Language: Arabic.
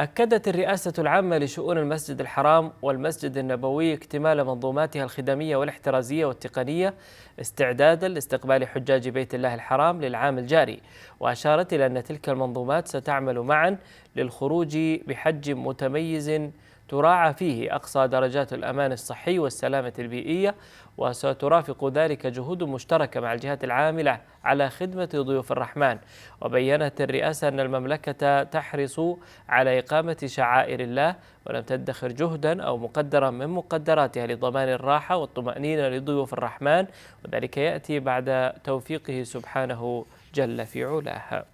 أكدت الرئاسة العامة لشؤون المسجد الحرام والمسجد النبوي اكتمال منظوماتها الخدمية والاحترازية والتقنية استعدادا لاستقبال حجاج بيت الله الحرام للعام الجاري وأشارت إلى أن تلك المنظومات ستعمل معا للخروج بحج متميز تراعى فيه أقصى درجات الأمان الصحي والسلامة البيئية وسترافق ذلك جهود مشتركة مع الجهات العاملة على خدمة ضيوف الرحمن. وبينت الرئاسة أن المملكة تحرص على إقامة شعائر الله ولم تدخر جهدا أو مقدرا من مقدراتها لضمان الراحة والطمأنينة لضيوف الرحمن وذلك يأتي بعد توفيقه سبحانه جل في علاه.